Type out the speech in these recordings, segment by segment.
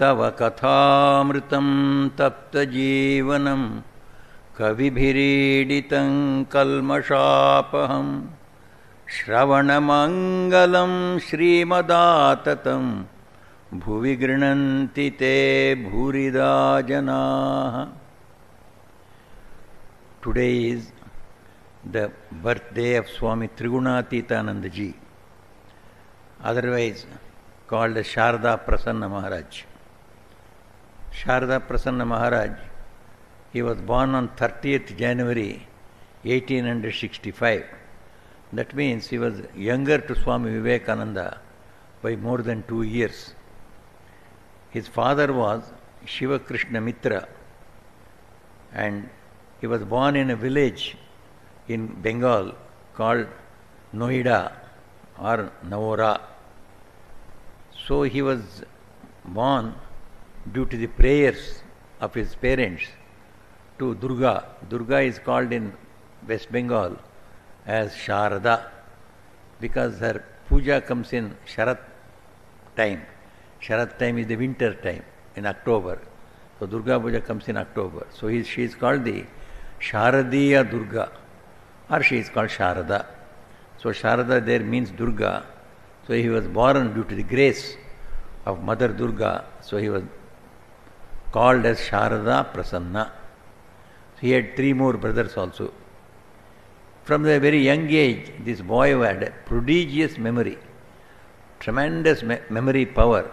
तव कथामृतं तप्तजीवनं कविभिरीडितं कल्मषापहं श्रवणमङ्गलं श्रीमदाततं भुवि गृह्णन्ति ते भूरिदा जनाः Today is the birthday of Swami Trigunaatitananda ji, otherwise called Sharda Prasanna Maharaj. Sharda Prasanna Maharaj, he was born on 30th January 1865. That means he was younger to Swami Vivekananda by more than two years. His father was Shiva Krishna Mitra and he was born in a village in Bengal called Noida or Navora. So he was born due to the prayers of his parents to Durga. Durga is called in West Bengal as Sharada because her puja comes in Sharat time. Sharat time is the winter time in October. So Durga Puja comes in October. So he, she is called the Sharadiya Durga or she is called Sharada. So Sharada there means Durga. So he was born due to the grace of Mother Durga. So he was called as Sharada Prasanna. He had three more brothers also. From the very young age, this boy had a prodigious memory, tremendous me- memory power.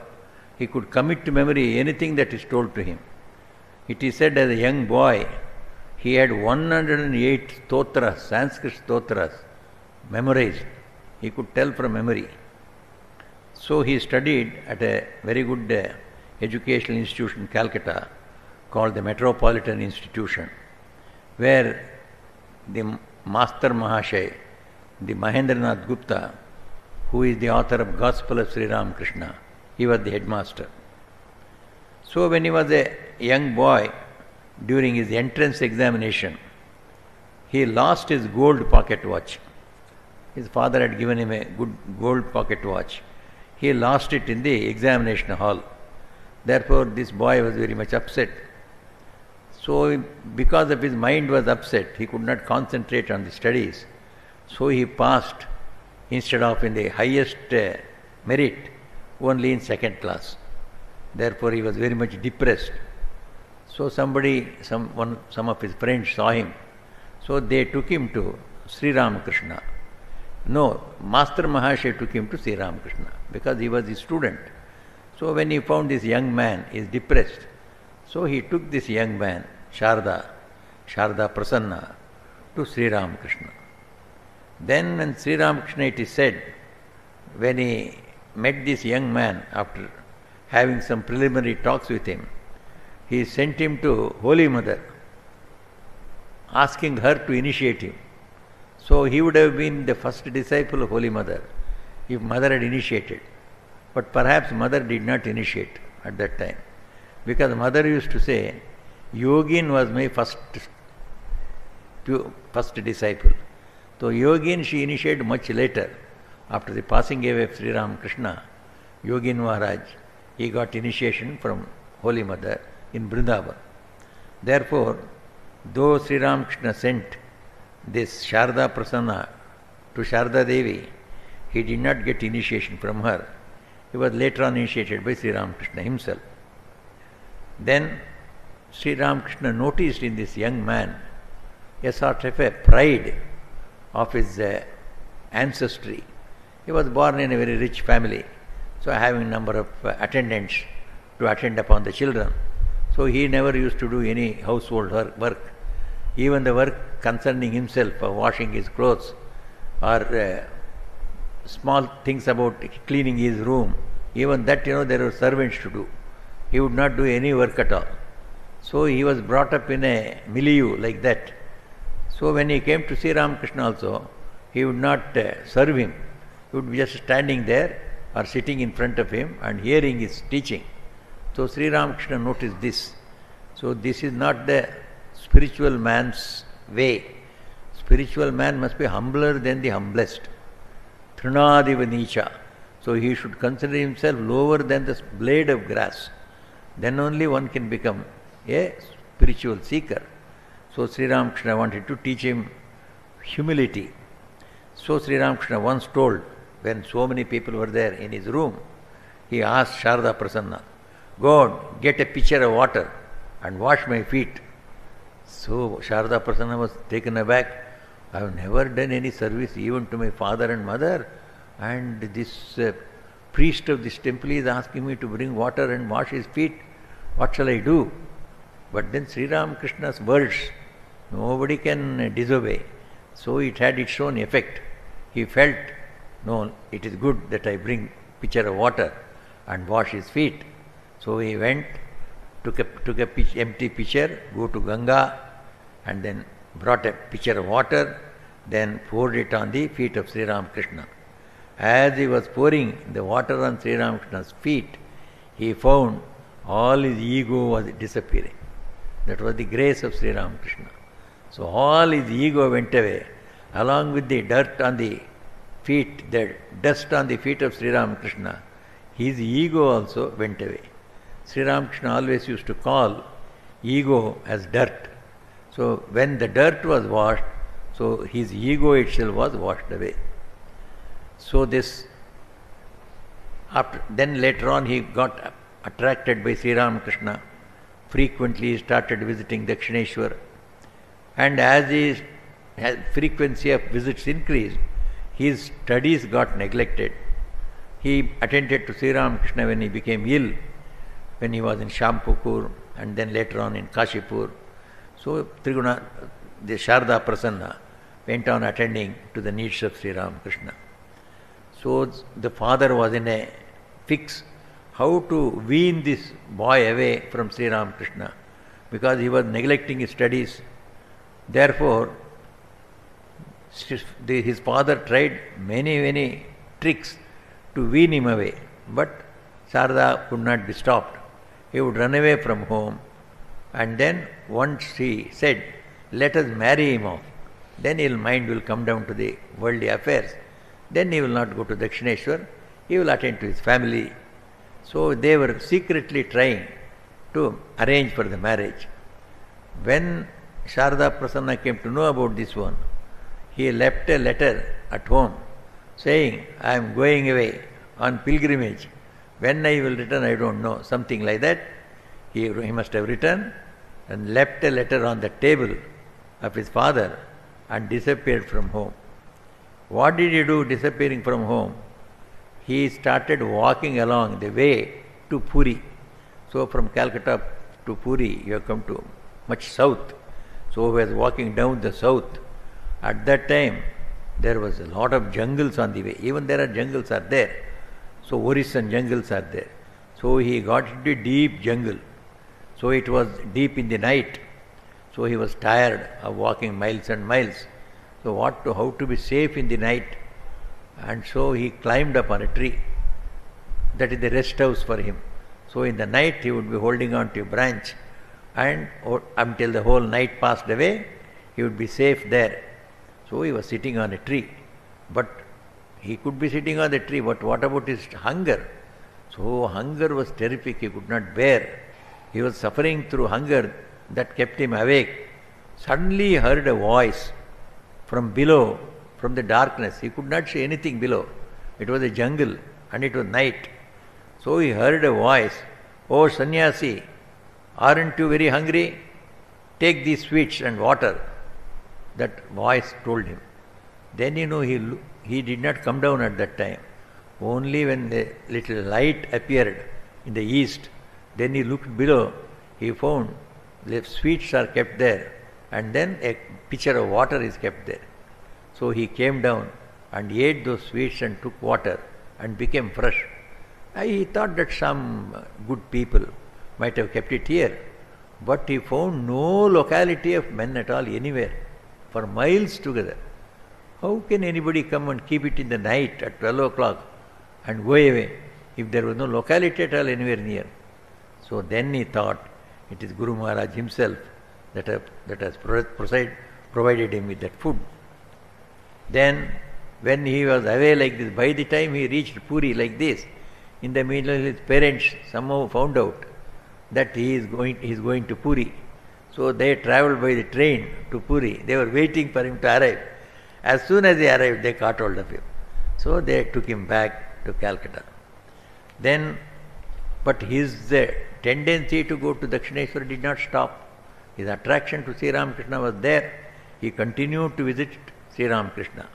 He could commit to memory anything that is told to him. It is said as a young boy, he had 108 stotras, Sanskrit stotras, memorized. He could tell from memory. So he studied at a very good uh, educational institution in Calcutta called the Metropolitan Institution, where the Master Mahashay, the Mahendranath Gupta, who is the author of Gospel of Sri Ramakrishna, he was the headmaster. So when he was a young boy, during his entrance examination, he lost his gold pocket watch. His father had given him a good gold pocket watch. He lost it in the examination hall. Therefore, this boy was very much upset. So, because of his mind was upset, he could not concentrate on the studies. So, he passed instead of in the highest uh, merit, only in second class. Therefore, he was very much depressed. So somebody, some one, some of his friends saw him. So they took him to Sri Ramakrishna. No, Master Mahashay took him to Sri Ramakrishna because he was his student. So when he found this young man is depressed, so he took this young man, Sharda, Sharda Prasanna, to Sri Ramakrishna. Then when Sri Ramakrishna, it is said, when he met this young man after having some preliminary talks with him, he sent him to Holy Mother, asking her to initiate him. So he would have been the first disciple of Holy Mother if Mother had initiated. But perhaps Mother did not initiate at that time. Because Mother used to say, Yogin was my first, first disciple. So Yogin she initiated much later. After the passing away of Sri Ramakrishna, Yogin Maharaj, he got initiation from Holy Mother in Vrindavan. Therefore, though Sri Ramakrishna sent this Sharda Prasanna to Sharda Devi, he did not get initiation from her. He was later on initiated by Sri Ramakrishna himself. Then Sri Ramakrishna noticed in this young man a sort of a pride of his uh, ancestry. He was born in a very rich family, so having a number of uh, attendants to attend upon the children. So he never used to do any household work. Even the work concerning himself, of washing his clothes, or uh, small things about cleaning his room, even that, you know, there were servants to do. He would not do any work at all. So he was brought up in a milieu like that. So when he came to Sri Ramakrishna also, he would not uh, serve him. He would be just standing there or sitting in front of him and hearing his teaching. So Sri Ramakrishna noticed this. So this is not the spiritual man's way. Spiritual man must be humbler than the humblest. Trinadiva Nicha. So he should consider himself lower than the blade of grass. then only one can become a spiritual seeker. So Sri Ramakrishna wanted to teach him humility. So Sri Ramakrishna once told, when so many people were there in his room, he asked Sharda Prasanna, Go on, get a pitcher of water and wash my feet. So Sharda Prasanna was taken aback. I have never done any service even to my father and mother, and this uh, priest of this temple is asking me to bring water and wash his feet. What shall I do? But then Sri Ramakrishna's words, nobody can disobey. So it had its own effect. He felt, no, it is good that I bring pitcher of water and wash his feet. So he went, took a, took a pitch, empty pitcher, go to Ganga, and then brought a pitcher of water, then poured it on the feet of Sri Ramakrishna. As he was pouring the water on Sri Ramakrishna's feet, he found all his ego was disappearing. That was the grace of Sri Ramakrishna. So all his ego went away, along with the dirt on the feet, the dust on the feet of Sri Ramakrishna. His ego also went away. Sri Ramakrishna always used to call ego as dirt. So when the dirt was washed, so his ego itself was washed away. So this, after then later on he got attracted by Sri Ramakrishna. Frequently he started visiting Dakshineshwar. And as his frequency of visits increased, his studies got neglected. He attended to Sri Ramakrishna when he became ill, when he was in Shyampukur and then later on in Kashipur. So Triguna, the Sharda Prasanna, went on attending to the needs of Sri Ramakrishna. So the father was in a fix how to wean this boy away from Sri Ramakrishna because he was neglecting his studies. Therefore, his father tried many, many tricks to wean him away, but Sarada could not be stopped. He would run away from home, and then once he said, Let us marry him off. Then his mind will come down to the worldly affairs. Then he will not go to Dakshineshwar, he will attend to his family. So they were secretly trying to arrange for the marriage. When Sharda Prasanna came to know about this one, he left a letter at home saying, I am going away on pilgrimage. When I will return, I don't know. Something like that. He, he must have written and left a letter on the table of his father and disappeared from home. What did he do disappearing from home? He started walking along the way to Puri. So from Calcutta to Puri, you have come to much south. So he was walking down the south. At that time, there was a lot of jungles on the way. Even there are jungles are there. So Orissan jungles are there. So he got into deep jungle. So it was deep in the night. So he was tired of walking miles and miles. So what to how to be safe in the night? And so he climbed up on a tree. That is the rest house for him. So in the night he would be holding on to a branch and oh, until the whole night passed away, he would be safe there. So he was sitting on a tree. But he could be sitting on the tree, but what about his hunger? So hunger was terrific, he could not bear. He was suffering through hunger that kept him awake. Suddenly he heard a voice from below, from the darkness. He could not see anything below. It was a jungle and it was night. So he heard a voice, Oh sannyasi, aren't you very hungry? Take these sweets and water. That voice told him. Then you know he, he did not come down at that time. Only when the little light appeared in the east, then he looked below, he found sweets are kept there, and then a pitcher of water is kept there. So he came down and ate those sweets and took water and became fresh. I thought that some good people might have kept it here, but he found no locality of men at all anywhere for miles together. How can anybody come and keep it in the night at 12 o'clock and go away if there was no locality at all anywhere near? So then he thought it is Guru Maharaj himself that, have, that has provided him with that food. Then when he was away like this, by the time he reached Puri like this, in the middle his parents somehow found out that he is going, he is going to Puri. So they traveled by the train to Puri. They were waiting for him to arrive. As soon as he arrived, they caught hold of him. So they took him back to Calcutta. Then, but his uh, tendency to go to Dakshineshwar did not stop. His attraction to Sri Ramakrishna was there. He continued to visit Sri Ramakrishna.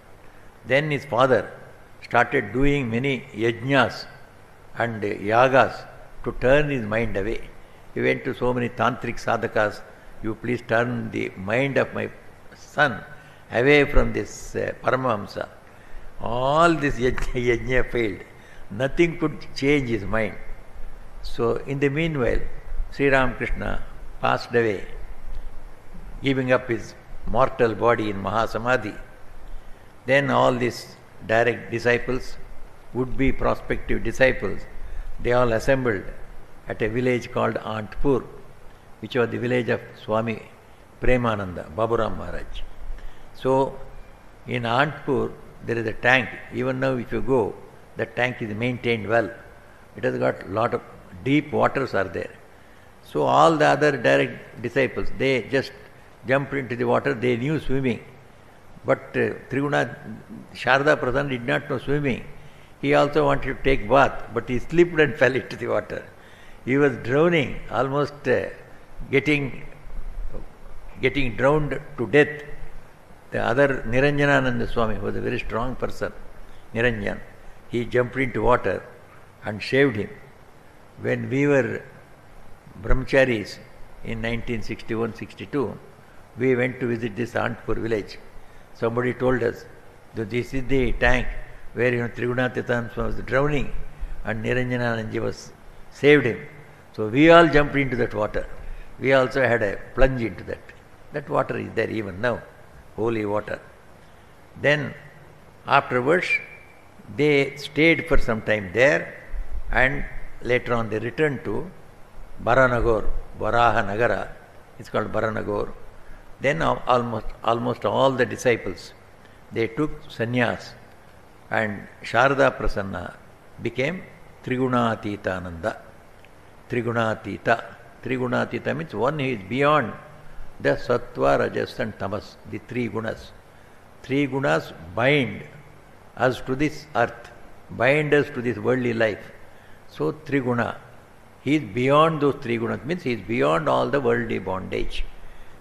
Then his father started doing many yajnas and yagas to turn his mind away. He went to so many tantric sadhakas, you please turn the mind of my son away from this uh, Paramahamsa. All this yajna, yajna failed. Nothing could change his mind. So, in the meanwhile, Sri Ramakrishna passed away, giving up his mortal body in Mahasamadhi. Then all these direct disciples, would be prospective disciples, they all assembled at a village called Antpur, which was the village of Swami Premananda, Baburam Maharaj. So, in Antpur, there is a tank. Even now, if you go, the tank is maintained well. It has got a lot of deep waters are there. So, all the other direct disciples, they just jumped into the water, they knew swimming. But uh, Triguna Sharda Prasan did not know swimming. He also wanted to take bath, but he slipped and fell into the water. He was drowning, almost uh, getting getting drowned to death. The other Niranjanananda Swami was a very strong person, Niranjan. He jumped into water and saved him. When we were brahmacharis in 1961-62, we went to visit this Antpur village. Somebody told us that this is the tank where you know, Trigunathatan was drowning and Niranjanananji was saved him. So we all jumped into that water. We also had a plunge into that. That water is there even now, holy water. Then afterwards, they stayed for some time there and later on they returned to Baranagor, Varaha Nagara. It's called Baranagor. Then almost, almost all the disciples, they took sannyas and Sharda Prasanna became Trigunatitananda. Trigunatita. Trigunatita means one is beyond the Sattva, Rajas and Tamas, the three gunas. Three gunas bind us to this earth, bind us to this worldly life. So Triguna, he is beyond those three gunas, means he is beyond all the worldly bondage.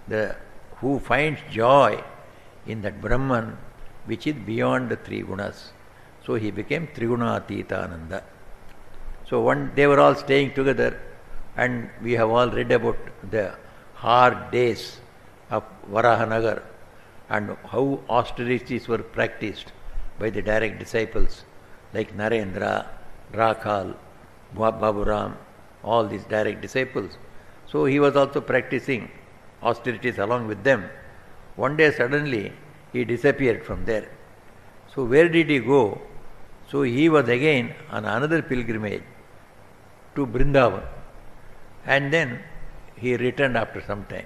The who finds joy in that Brahman which is beyond the three gunas. So he became Trigunatitananda. So one they were all staying together and we have all read about the hard days of Varahanagar and how austerities were practiced by the direct disciples like Narendra, Baburam, all these direct disciples. So he was also practicing austerities along with them. One day suddenly he disappeared from there. So where did he go? So he was again on another pilgrimage to Brindavan. And then he returned after some time.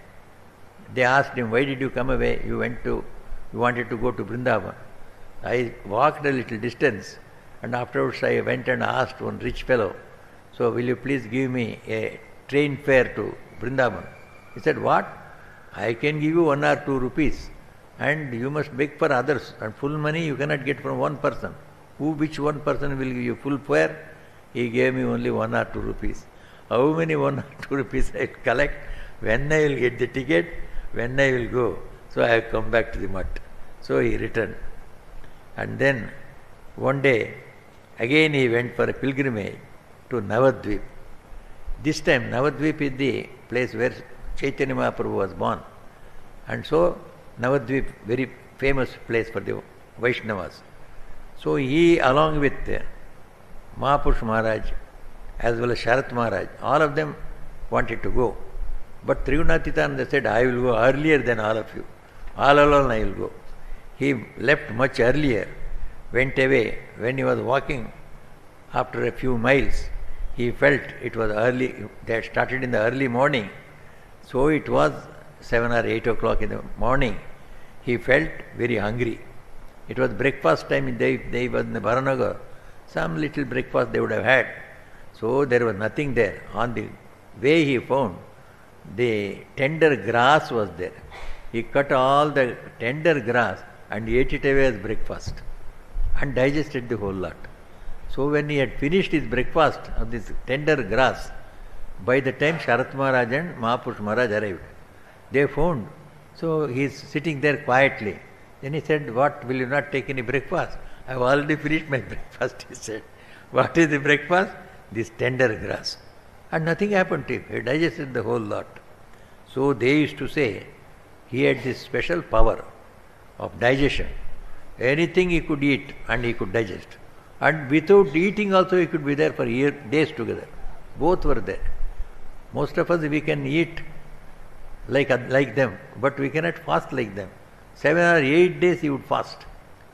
They asked him, Why did you come away? You went to you wanted to go to Brindavan. I walked a little distance and afterwards I went and asked one rich fellow, So will you please give me a train fare to Brindavan? He said, What? I can give you one or two rupees and you must beg for others and full money you cannot get from one person. Who, which one person will give you full fare? He gave me only one or two rupees. How many one or two rupees I collect? When I will get the ticket, when I will go. So I have come back to the mutt. So he returned. And then one day, again he went for a pilgrimage to Navadvip. This time Navadvip is the place where Chaitanya Mahaprabhu was born. And so Navadvip, very famous place for the Vaishnavas. So he, along with Mahapurush Maharaj, as well as Sharat Maharaj, all of them wanted to go. But Trigunatitananda said, I will go earlier than all of you. All alone I will go. He left much earlier, went away. When he was walking, after a few miles, he felt it was early, they had started in the early morning. So it was 7 or 8 o'clock in the morning. He felt very hungry. It was breakfast time, they, they were in the Baranagar. Some little breakfast they would have had. So there was nothing there. On the way he found the tender grass was there. He cut all the tender grass and ate it away as breakfast and digested the whole lot. So when he had finished his breakfast of this tender grass, by the time Sharat Maharaj and Mahapurush Maharaj arrived, they found, so he is sitting there quietly. Then he said, What, will you not take any breakfast? I have already finished my breakfast, he said. What is the breakfast? This tender grass. And nothing happened to him. He digested the whole lot. So they used to say he had this special power of digestion. Anything he could eat and he could digest. And without eating also he could be there for year, days together. Both were there. Most of us we can eat like, uh, like them, but we cannot fast like them. Seven or eight days he would fast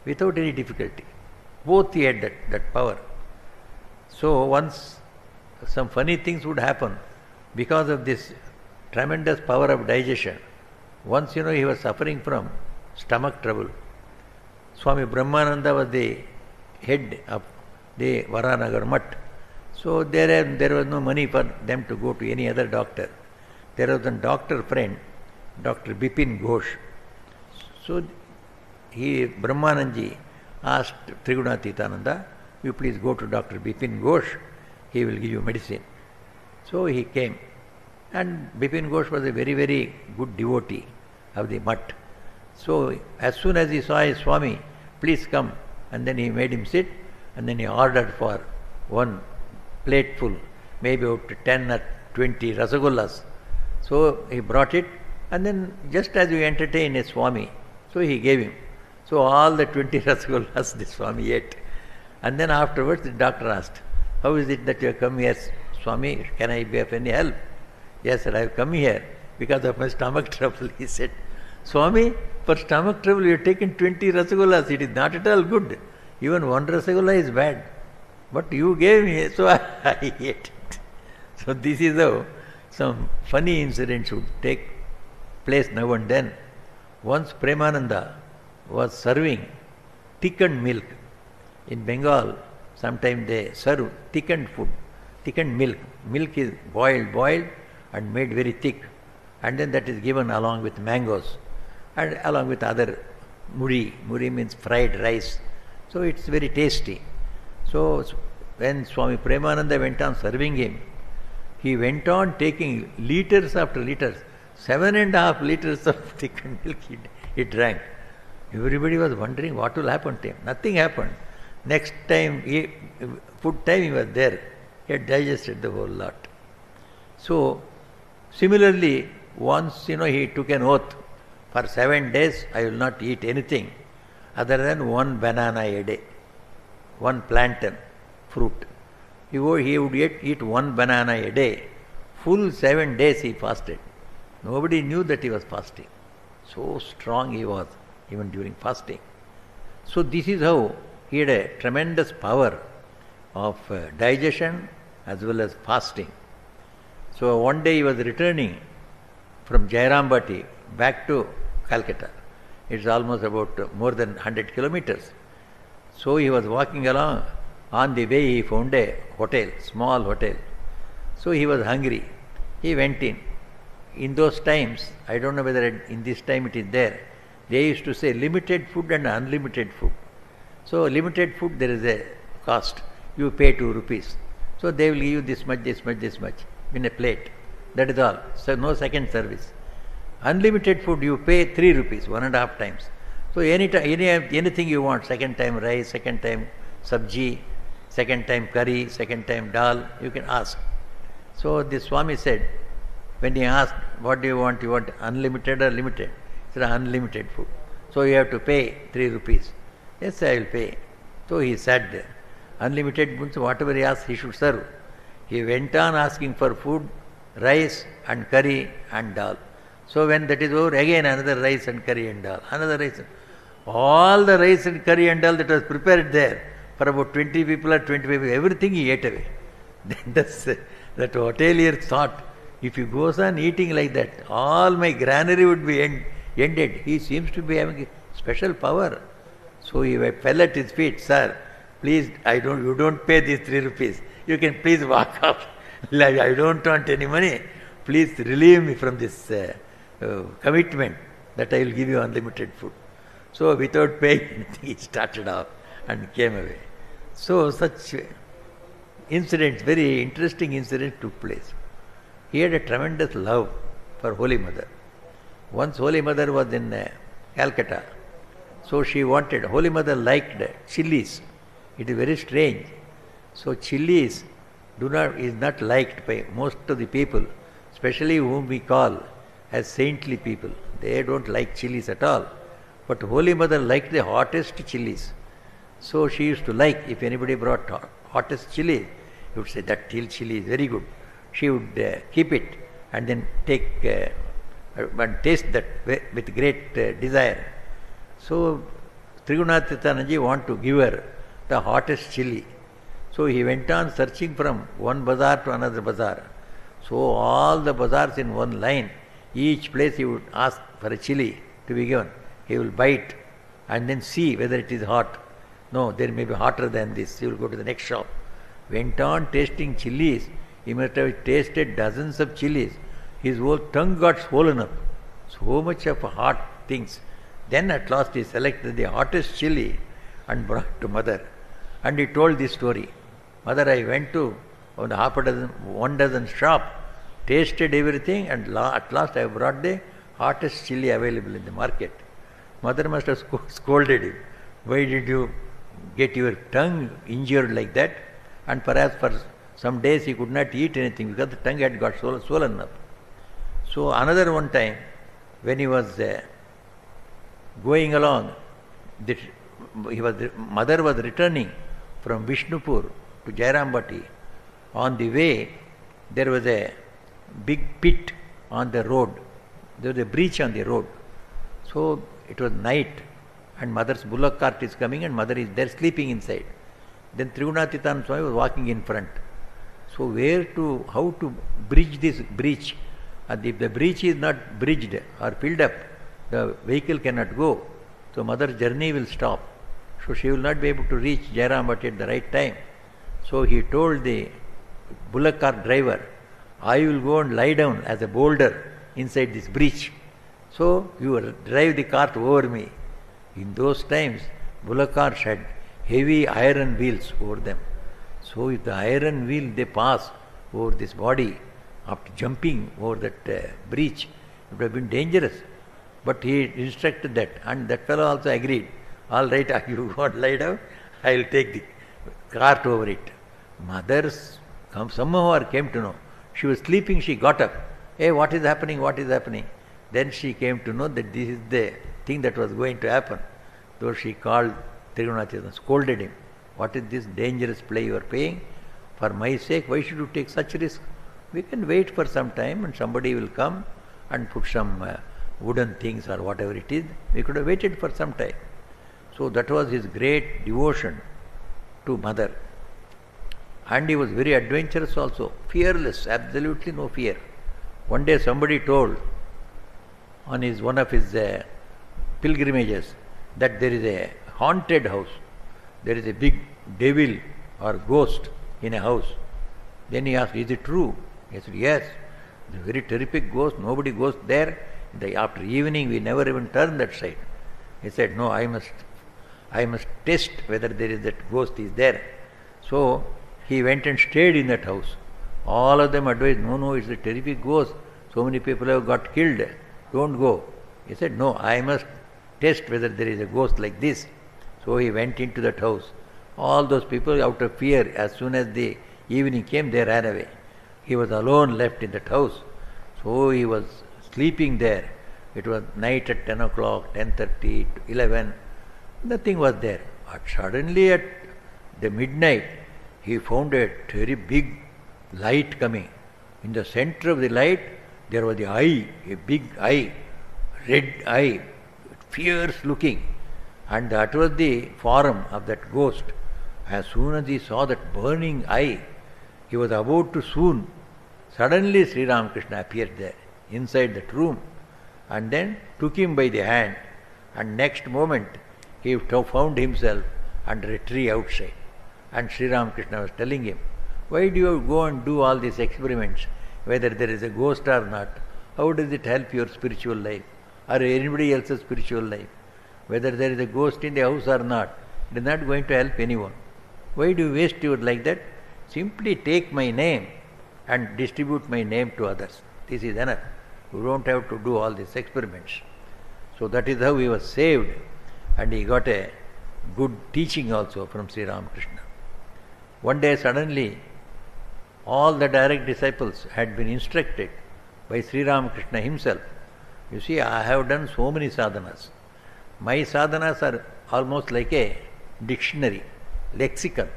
without any difficulty. Both he had that, that power. So once some funny things would happen because of this tremendous power of digestion. Once, you know, he was suffering from stomach trouble. Swami Brahmananda was the head of the Varanagar Mutt. So there, there was no money for them to go to any other doctor. There was a doctor friend, Dr. Bipin Ghosh. So he, Brahmananji, asked Trigunatitananda, you please go to Dr. Bipin Ghosh, he will give you medicine. So he came. And Bipin Ghosh was a very, very good devotee of the mutt. So as soon as he saw his Swami, please come. And then he made him sit and then he ordered for one plateful, maybe up to 10 or 20 rasagullas. So he brought it and then just as you entertain a Swami, so he gave him. So all the 20 rasagullas the Swami ate. And then afterwards the doctor asked, How is it that you have come here, Swami? Can I be of any help? Yes, sir, I have come here because of my stomach trouble. He said, Swami, for stomach trouble you have taken 20 rasagullas. It is not at all good. Even one rasagulla is bad. But you gave me, so I, I ate it. So this is how some funny incidents would take place now and then. Once Premananda was serving thickened milk. In Bengal, sometimes they serve thickened food, thickened milk. Milk is boiled, boiled and made very thick. And then that is given along with mangoes and along with other muri. Muri means fried rice. So it's very tasty. So when Swami Premananda went on serving him, he went on taking liters after liters, seven and a half liters of thickened milk he, he drank. Everybody was wondering what will happen to him. Nothing happened. Next time, he, food time he was there. He had digested the whole lot. So, similarly, once you know he took an oath for seven days I will not eat anything other than one banana a day, one plantain fruit. He would, he would eat, eat one banana a day. Full seven days he fasted. Nobody knew that he was fasting. So strong he was, even during fasting. So, this is how he had a tremendous power of uh, digestion as well as fasting. So, one day he was returning from Jairambati back to Calcutta. It's almost about more than 100 kilometers. So, he was walking along. On the way, he found a hotel, small hotel. So, he was hungry. He went in. In those times, I don't know whether in this time it is there, they used to say limited food and unlimited food. So, limited food, there is a cost. You pay 2 rupees. So, they will give you this much, this much, this much in a plate. That is all. So, no second service. Unlimited food, you pay 3 rupees, one and a half times. So, any, any anything you want, second time rice, second time sabji, second time curry, second time dal, you can ask. So, the Swami said, when he asked, what do you want? You want unlimited or limited? He said, unlimited food. So, you have to pay 3 rupees. Yes, I will pay. So, he sat there. Unlimited means whatever he asked, he should serve. He went on asking for food, rice and curry and dal. So when that is over, again another rice and curry and dal, another rice. All the rice and curry and dal that was prepared there for about 20 people or 25 people, everything he ate away. Then that's, that hotelier thought, if he goes on eating like that, all my granary would be end, ended. He seems to be having a special power. So he fell at his feet, sir, please, I don't, you don't pay these three rupees. You can please walk off. I don't want any money. Please relieve me from this uh, uh, commitment that I will give you unlimited food. So without paying anything, he started off and came away. So such incidents, very interesting incidents took place. He had a tremendous love for Holy Mother. Once Holy Mother was in uh, Calcutta, so she wanted, Holy Mother liked chilies. It is very strange. So chilies do not is not liked by most of the people, especially whom we call as saintly people. They don't like chilies at all. But Holy Mother liked the hottest chilies. So she used to like, if anybody brought hottest chili, he would say, that till chili is very good. She would uh, keep it and then take uh, and taste that with great uh, desire. So Trigunathitanaji want to give her the hottest chili. So he went on searching from one bazaar to another bazaar. So all the bazaars in one line, each place he would ask for a chili to be given. He will bite and then see whether it is hot. No, there may be hotter than this. He will go to the next shop. Went on tasting chilies. He must have tasted dozens of chilies. His whole tongue got swollen up. So much of hot things. Then at last he selected the hottest chili and brought to mother. And he told this story. Mother, I went to on half a dozen, one dozen shop, tasted everything, and la- at last I brought the hottest chili available in the market. Mother must have sco- scolded him. Why did you get your tongue injured like that? And perhaps for some days he could not eat anything because the tongue had got swollen, swollen up. So another one time, when he was uh, going along, the, he was, mother was returning from Vishnupur to Jairambati. On the way, there was a big pit on the road. There was a breach on the road. So it was night, and mother's bullock cart is coming, and mother is there sleeping inside. Then Trigunathitana Swami was walking in front. So where to, how to bridge this breach? And if the breach is not bridged or filled up, the vehicle cannot go. So mother's journey will stop. So she will not be able to reach Jairambat at the right time. So he told the bullock cart driver, I will go and lie down as a boulder inside this breach. So you will drive the cart over me. In those times, bullock carts had heavy iron wheels over them. So if the iron wheel they pass over this body after jumping over that uh, breach, it would have been dangerous. But he instructed that, and that fellow also agreed. All right, you want lie down, I will take the cart over it. Mothers come, somehow came to know. She was sleeping, she got up. Hey, what is happening? What is happening? Then she came to know that this is the thing that was going to happen. Though she called Trigunathitan, scolded him. What is this dangerous play you are playing? For my sake, why should you take such risk? We can wait for some time and somebody will come and put some uh, wooden things or whatever it is. We could have waited for some time. So that was his great devotion to mother. And he was very adventurous also, fearless, absolutely no fear. One day somebody told on his one of his uh, pilgrimages that there is a haunted house. There is a big devil or ghost in a house. Then he asked, Is it true? He said, Yes. A very terrific ghost. Nobody goes there. The, after evening, we never even turn that side. He said, No, I must, I must test whether there is that ghost is there. So he went and stayed in that house. All of them advised, No, no, it's a terrific ghost. So many people have got killed. Don't go. He said, No, I must test whether there is a ghost like this. So he went into that house. All those people, out of fear, as soon as the evening came, they ran away. He was alone left in that house. So he was sleeping there. It was night at 10 o'clock, 10.30, 11. Nothing was there. But suddenly at the midnight, he found a very big light coming. In the center of the light, there was the eye, a big eye, red eye, fierce looking. And that was the form of that ghost. As soon as he saw that burning eye, he was about to swoon. Suddenly Sri Ramakrishna appeared there, inside that room, and then took him by the hand. And next moment, he found himself under a tree outside. And Sri Ramakrishna was telling him, Why do you go and do all these experiments, whether there is a ghost or not? How does it help your spiritual life or anybody else's spiritual life? Whether there is a ghost in the house or not, it is not going to help anyone. Why do you waste your like that? Simply take my name and distribute my name to others. This is enough. You don't have to do all these experiments. So that is how he was saved and he got a good teaching also from Sri Ramakrishna. One day suddenly all the direct disciples had been instructed by Sri Ramakrishna himself. You see, I have done so many sadhanas. My sadhanas are almost like a dictionary, lexicon.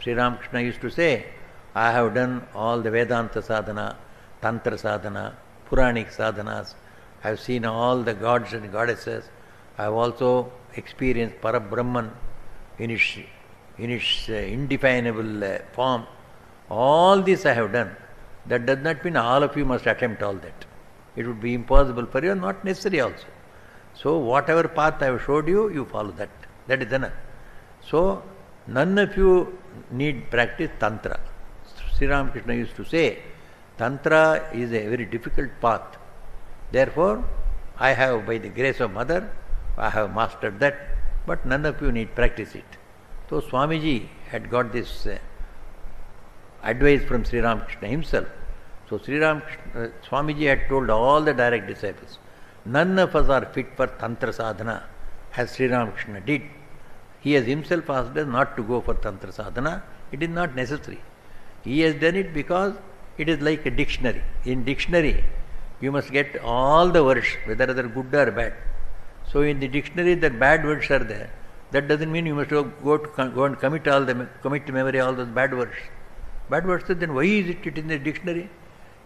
Sri Ramakrishna used to say, I have done all the Vedanta sadhana, Tantra sadhana, Puranic sadhanas. I have seen all the gods and goddesses. I have also experienced Parabrahman in its, in its uh, indefinable uh, form. All this I have done. That does not mean all of you must attempt all that. It would be impossible for you, not necessary also. So, whatever path I have showed you, you follow that. That is enough. So, none of you need practice Tantra. Sri Ramakrishna used to say, Tantra is a very difficult path. Therefore, I have, by the grace of Mother, I have mastered that, but none of you need practice it. So, Swamiji had got this uh, advice from Sri Ramakrishna himself. So, Sri Ramakrishna, uh, Swamiji had told all the direct disciples, none of us are fit for Tantra sadhana as Sri Ramakrishna did. He has himself asked us not to go for Tantra sadhana. It is not necessary. He has done it because it is like a dictionary. In dictionary, you must get all the words, whether they are good or bad. So in the dictionary, the bad words are there. That doesn't mean you must go, go, to, go and commit all the commit to memory all those bad words. Bad words. Then why is it in the dictionary?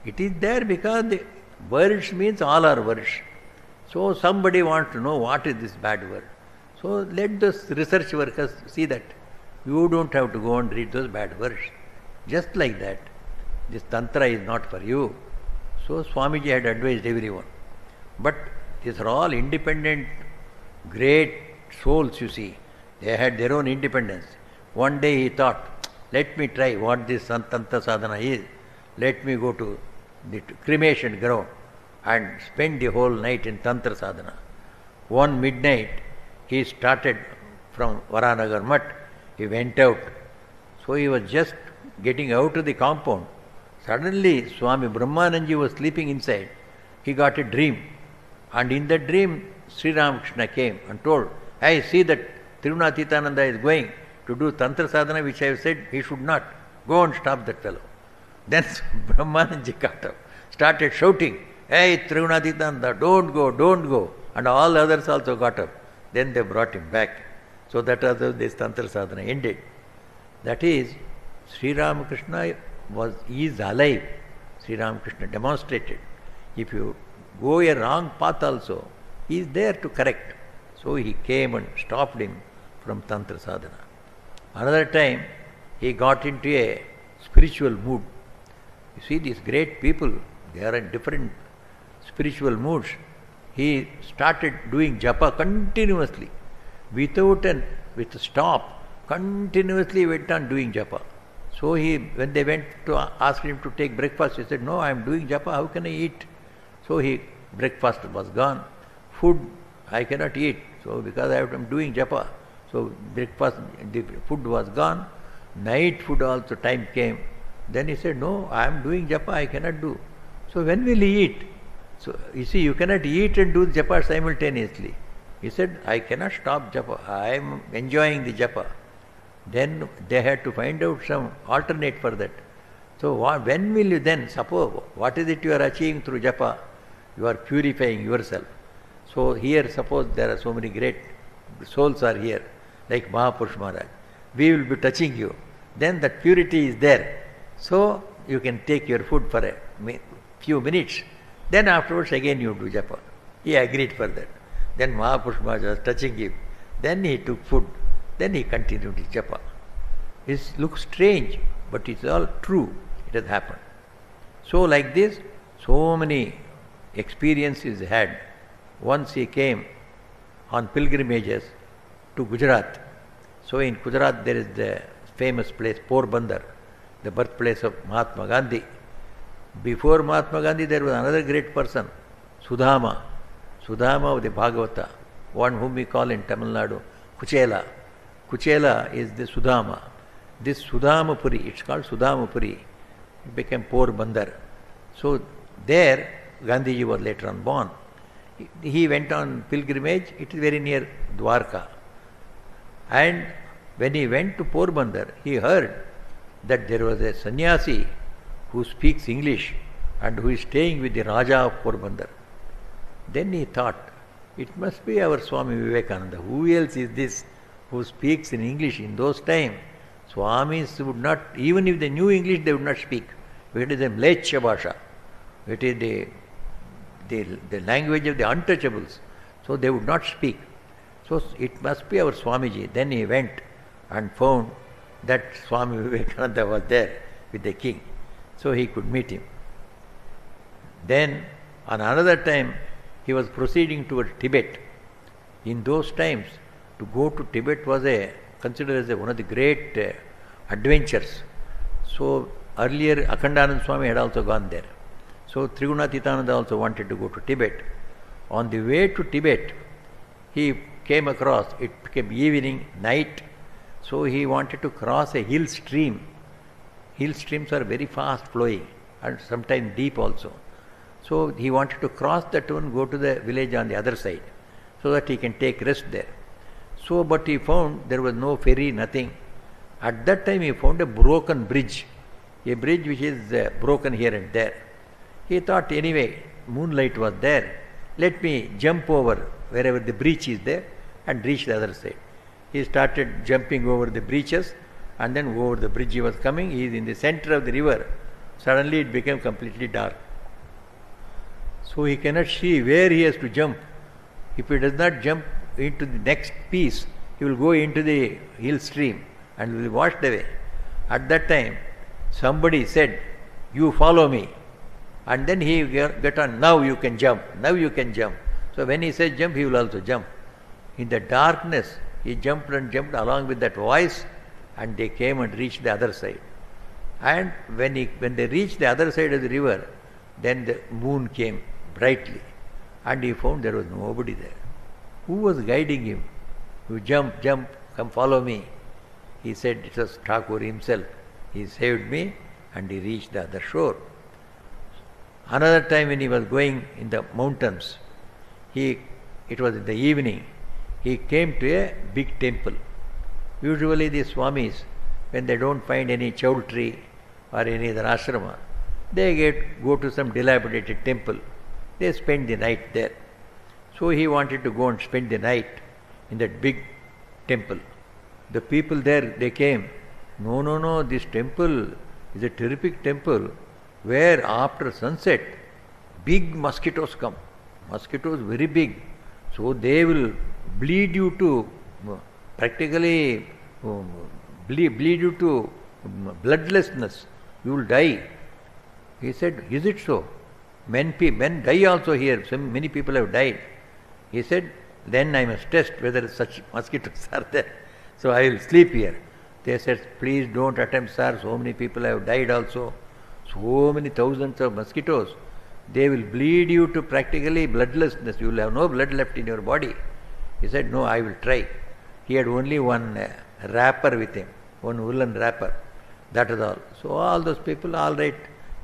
It is there because the words means all our words. So somebody wants to know what is this bad word. So let the research workers see that. You don't have to go and read those bad words. Just like that, this tantra is not for you. So Swamiji had advised everyone. But these are all independent, great souls, you see. They had their own independence. One day he thought, let me try what this Tantra sadhana is. Let me go to the cremation ground and spend the whole night in Tantra sadhana. One midnight, he started from Varanagar Mutt. He went out. So he was just getting out of the compound. Suddenly, Swami Brahmananji was sleeping inside. He got a dream. And in that dream, Sri Ramakrishna came and told, I see that Trigunatitananda is going to do Tantra sadhana, which I have said he should not. Go and stop that fellow. Then Brahmananji got up, started shouting, Hey Trigunatitananda, don't go, don't go. And all others also got up. Then they brought him back. So that was how this Tantra sadhana ended. That is, Sri Ramakrishna was is alive. Sri Ramakrishna demonstrated. If you go a wrong path also, he is there to correct. So he came and stopped him from Tantra sadhana. Another time, he got into a spiritual mood. You see, these great people, they are in different spiritual moods. He started doing japa continuously, without an with a stop, continuously went on doing japa. So he, when they went to ask him to take breakfast, he said, "No, I am doing japa. How can I eat?" So he breakfast was gone. Food I cannot eat. So because I am doing japa, so breakfast the food was gone. Night food also time came. Then he said, "No, I am doing japa. I cannot do." So when will he eat? So you see, you cannot eat and do japa simultaneously. He said, "I cannot stop japa. I am enjoying the japa." Then they had to find out some alternate for that. So when will you then suppose what is it you are achieving through japa? You are purifying yourself. So here suppose there are so many great souls are here, like Mahapurush Maharaj. We will be touching you. Then that purity is there. So you can take your food for a few minutes. Then afterwards again you do japa. He agreed for that. Then Mahapurush Maharaj was touching him. Then he took food. Then he continued his japa. It looks strange, but it's all true. It has happened. So like this, so many experiences had. Once he came on pilgrimages to Gujarat. So in Gujarat there is the famous place Porbandar. the birthplace of Mahatma Gandhi. Before Mahatma Gandhi, there was another great person, Sudama. Sudama of the Bhagavata, one whom we call in Tamil Nadu Kuchela. Kuchela is the Sudama. This Sudamapuri, it's called Sudamapuri. It became Porbandar. So there, Gandhiji was later on born. He- went on pilgrimage, it is very near Dwarka. And when he went to Porbandar, he heard that there was a sannyasi who speaks English and who is staying with the Raja of Porbandar. Then he thought, it must be our Swami Vivekananda. Who else is this who speaks in English in those times? Swamis would not, even if they knew English, they would not speak. It is a Mlecha Bhasha. It is the, the, the language of the untouchables. So they would not speak. So it must be our Swamiji. Then he went and found that Swami Vivekananda was there with the king. So he could meet him. Then, on another time, he was proceeding towards Tibet. In those times, to go to Tibet was a considered as a, one of the great uh, adventures. So earlier, Akhandanand Swami had also gone there. So Trigunatitananda also wanted to go to Tibet. On the way to Tibet, he came across, it became evening, night, so he wanted to cross a hill stream. Hill streams are very fast flowing and sometimes deep also. So he wanted to cross that one, go to the village on the other side, so that he can take rest there. So, but he found there was no ferry, nothing. At that time, he found a broken bridge, a bridge which is uh, broken here and there. He thought, anyway, moonlight was there. Let me jump over wherever the breach is there and reach the other side. He started jumping over the breaches and then over the bridge he was coming. He is in the center of the river. Suddenly it became completely dark. So he cannot see where he has to jump. If he does not jump into the next piece, he will go into the hill stream and will be washed away. At that time, somebody said, You follow me. And then he get on, now you can jump, now you can jump. So when he says jump, he will also jump. In the darkness, he jumped and jumped along with that voice, and they came and reached the other side. And when, he, when they reached the other side of the river, then the moon came brightly, and he found there was nobody there. Who was guiding him? You jump, jump, come follow me. He said it was Thakur himself. He saved me, and he reached the other shore. Another time when he was going in the mountains, he it was in the evening, he came to a big temple. Usually the swamis, when they don't find any tree or any other ashrama, they get go to some dilapidated temple. They spend the night there. So he wanted to go and spend the night in that big temple. The people there they came. No, no, no, this temple is a terrific temple where after sunset big mosquitoes come. Mosquitoes very big. So they will bleed you to uh, practically um, bleed, bleed you to um, bloodlessness. You will die. He said, Is it so? Men, men die also here. So many people have died. He said, Then I must test whether such mosquitoes are there. So I will sleep here. They said, Please don't attempt, sir. So many people have died also. So many thousands of mosquitoes. They will bleed you to practically bloodlessness. You will have no blood left in your body. He said, No, I will try. He had only one uh, wrapper with him, one woolen wrapper. That is all. So all those people, all right,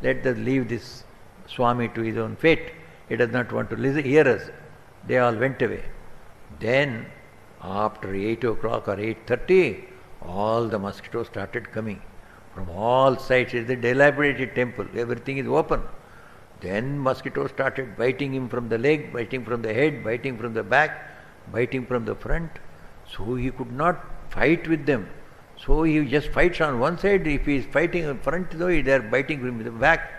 let us leave this Swami to his own fate. He does not want to listen, hear us. They all went away. Then, after 8 o'clock or 8.30, all the mosquitoes started coming. From all sides, it's a dilapidated temple. Everything is open. Then mosquitoes started biting him from the leg, biting from the head, biting from the back, biting from the front. So he could not fight with them. So he just fights on one side. If he is fighting in front, though, they are biting from the back.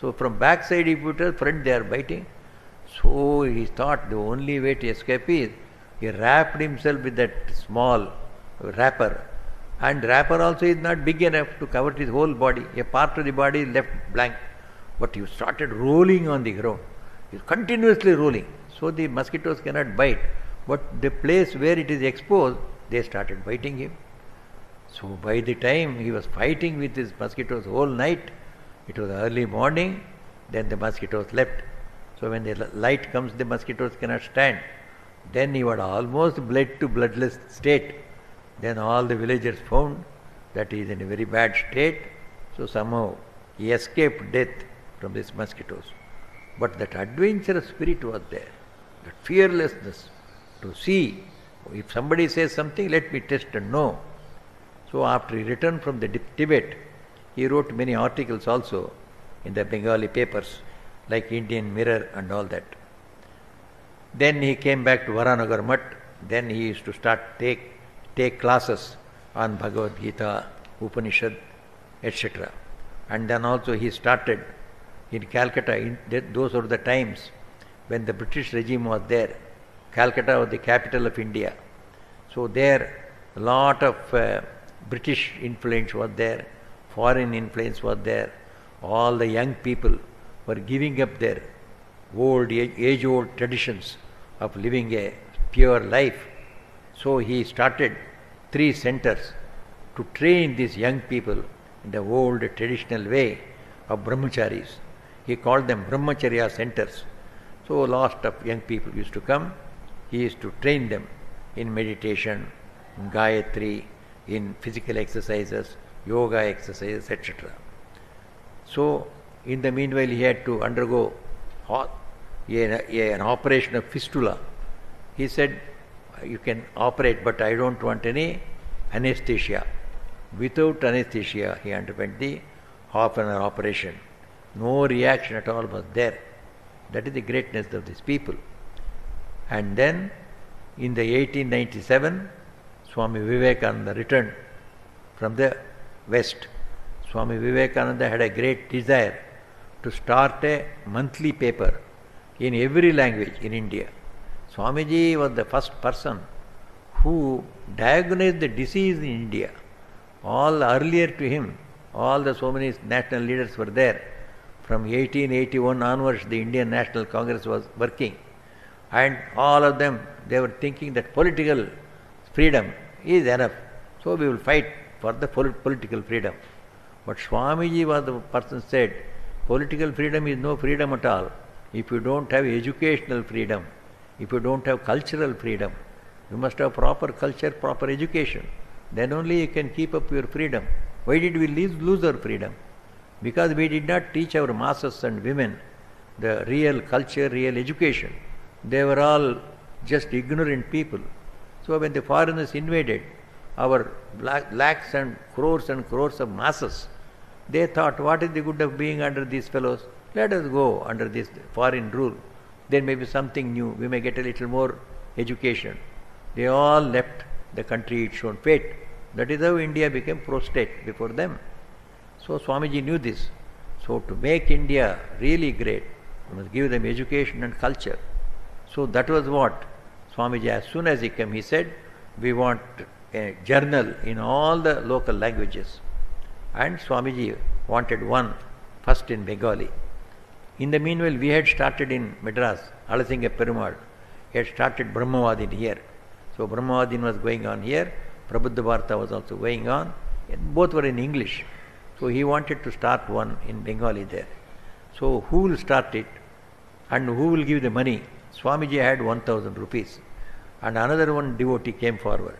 So from back side, if you tell front, they are biting. So he thought the only way to escape is he wrapped himself with that small wrapper. And wrapper also is not big enough to cover his whole body. A part of the body is left blank. But he started rolling on the ground. He's continuously rolling. So the mosquitoes cannot bite. But the place where it is exposed, they started biting him. So by the time he was fighting with his mosquitoes whole night, it was early morning, then the mosquitoes left. So when the light comes, the mosquitoes cannot stand. Then he was almost bled to bloodless state. Then all the villagers found that he is in a very bad state. So somehow he escaped death from these mosquitoes. But that adventurous spirit was there, that fearlessness to see if somebody says something, let me test and know. So after he returned from the Tibet, he wrote many articles also in the Bengali papers like Indian Mirror and all that. Then he came back to Varanagar Mutt. Then he used to start take take classes on Bhagavad Gita, Upanishad, etc. And then also he started in Calcutta. In those were the times when the British regime was there. Calcutta was the capital of India. So there a lot of uh, British influence was there, foreign influence was there. All the young people were giving up their old age old traditions of living a pure life. So he started three centers to train these young people in the old traditional way of brahmacharis. He called them brahmacharya centers. So a lot of young people used to come. He used to train them in meditation, in Gayatri, in physical exercises, yoga exercises, etc. So in the meanwhile, he had to undergo an operation of fistula. He said, You can operate, but I don't want any anesthesia. Without anesthesia, he underwent the half an hour operation. No reaction at all was there. That is the greatness of these people. And then in the 1897, Swami Vivekananda returned from the West. Swami Vivekananda had a great desire to start a monthly paper in every language in India. Swamiji was the first person who diagnosed the disease in India. All earlier to him, all the so many national leaders were there. From 1881 onwards, the Indian National Congress was working. And all of them, they were thinking that political freedom is enough. So we will fight for the political freedom. But Swamiji was the person said, political freedom is no freedom at all. If you don't have educational freedom, if you don't have cultural freedom, you must have proper culture, proper education. Then only you can keep up your freedom. Why did we lose our freedom? Because we did not teach our masses and women the real culture, real education. They were all just ignorant people. So when the foreigners invaded our lakhs and crores and crores of masses, they thought, what is the good of being under these fellows? Let us go under this foreign rule. There may be something new. We may get a little more education. They all left the country its own fate. That is how India became prostate before them. So Swamiji knew this. So to make India really great, we must give them education and culture. So that was what Swamiji, as soon as he came, he said, we want a journal in all the local languages. And Swamiji wanted one first in Bengali. In the meanwhile, we had started in Madras, Alasinga Perumal. He had started Brahmavadin here. So Brahmavadin was going on here, Prabuddha Bharata was also going on. Both were in English. So he wanted to start one in Bengali there. So who will start it and who will give the money? Swamiji had 1000 rupees. And another one devotee came forward.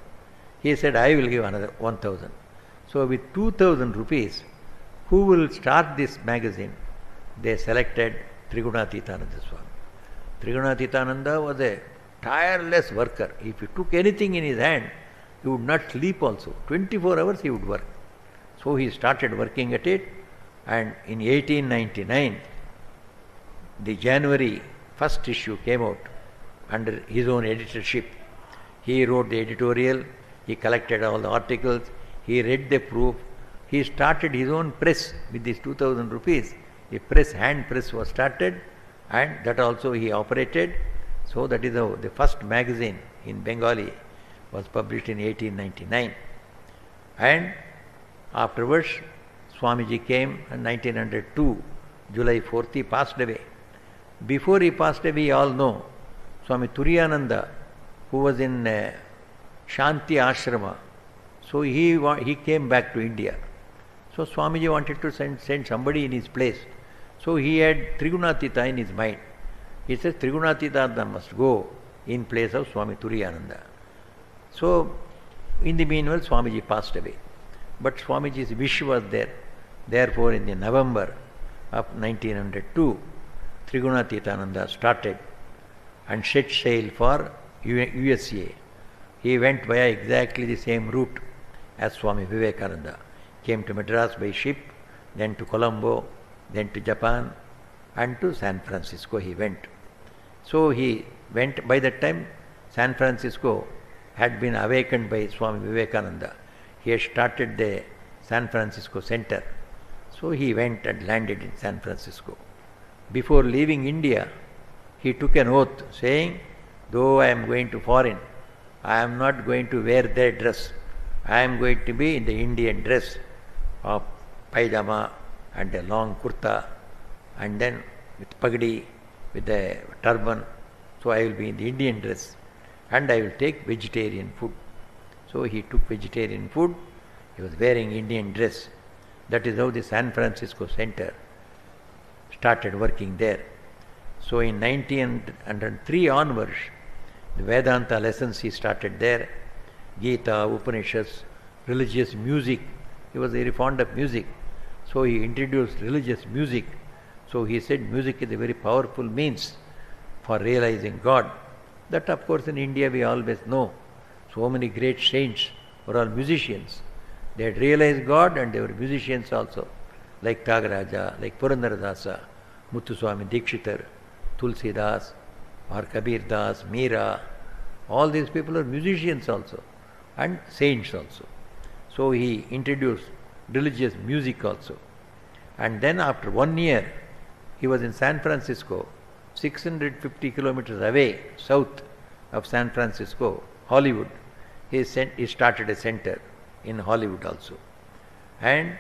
He said, I will give another 1000. So with 2000 rupees, who will start this magazine? They selected Trigunatitananda Swami. Trigunatitananda was a tireless worker. If he took anything in his hand, he would not sleep also. 24 hours he would work. So he started working at it and in 1899 the January first issue came out under his own editorship. He wrote the editorial, he collected all the articles, he read the proof, he started his own press with these 2000 rupees. A press, hand press was started and that also he operated. So that is how the first magazine in Bengali was published in 1899. And afterwards, Swamiji came in 1902, July 4th, he passed away. Before he passed away, we all know Swami Turiyananda, who was in uh, Shanti Ashrama. So he, he came back to India. So Swamiji wanted to send, send somebody in his place. So he had Trigunatita in his mind. He says Trigunatita must go in place of Swami Turiyananda. So in the meanwhile Swamiji passed away. But Swamiji's wish was there. Therefore in the November of 1902, Trigunatitananda started and set sail for USA. He went via exactly the same route as Swami Vivekananda. Came to Madras by ship, then to Colombo, then to Japan, and to San Francisco he went. So he went, by that time, San Francisco had been awakened by Swami Vivekananda. He had started the San Francisco Center. So he went and landed in San Francisco. Before leaving India, he took an oath saying, Though I am going to foreign, I am not going to wear their dress. I am going to be in the Indian dress of pajama and a long kurta and then with pagdi, with a turban. So I will be in the Indian dress and I will take vegetarian food. So he took vegetarian food, he was wearing Indian dress. That is how the San Francisco Center started working there. So in 1903 onwards, the Vedanta lessons he started there, Gita, Upanishads, religious music. He was very fond of music. So he introduced religious music. So he said music is a very powerful means for realizing God. That of course in India we always know. So many great saints were all musicians. They had realized God and they were musicians also, like Tyagaraja, like Purandaradasa, Muthuswami Dikshitar, Tulsidas, or Kabir Das, Meera. All these people are musicians also and saints also. So he introduced religious music also. And then after one year, he was in San Francisco, 650 kilometers away, south of San Francisco, Hollywood. He, sent, he started a center in Hollywood also. And